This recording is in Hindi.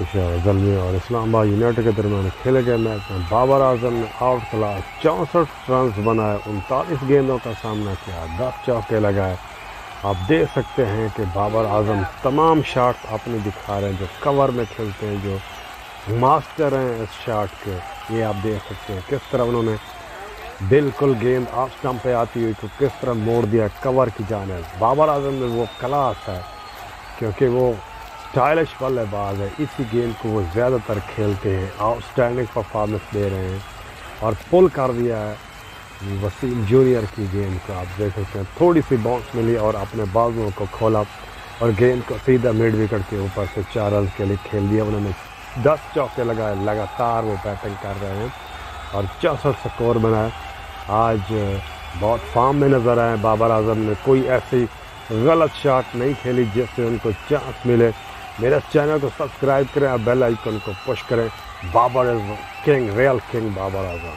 पेशावर जलमी और इस्लामाबाद यूनाइटेड के दरमियान खेले गए मैच में बाबर आज़म ने आउट क्लास चौंसठ रन बनाए, उनतालीस गेंदों का सामना किया। दस चौके लगाए। आप देख सकते हैं कि बाबर आज़म तमाम शाट्स अपने दिखा रहे हैं, जो कवर में खेलते हैं, जो मास्टर हैं इस शाट के। ये आप देख सकते हैं किस तरह उन्होंने बिल्कुल गेंद ऑफ़ स्टम्प पे आती हुई को किस तरह मोड़ दिया कवर की जाने बाबर आज़म में वो क्लास है, क्योंकि वो स्टाइलिश बल्लेबाज है इसी गेंद को वो ज़्यादातर खेलते हैं आउटस्टैंडिंग परफॉर्मेंस दे रहे हैं और पुल कर दिया है वसीम जूनियर की गेंद को आप देख सकते हैं थोड़ी सी बाउंस मिली और अपने बाजुओं को खोला और गेंद को सीधा मिड विकेट के ऊपर से चार रन के लिए खेल दिया उन्होंने दस चौके लगाए लगातार वो बैटिंग कर रहे हैं और चौसठ स्कोर बनाए आज बहुत फार्म में नज़र आए बाबर आज़म ने कोई ऐसी गलत शॉट नहीं खेली जिससे उनको चांस मिले। मेरे चैनल को सब्सक्राइब करें और बेल आइकन को पुश करें। Babar king real king Babar Azam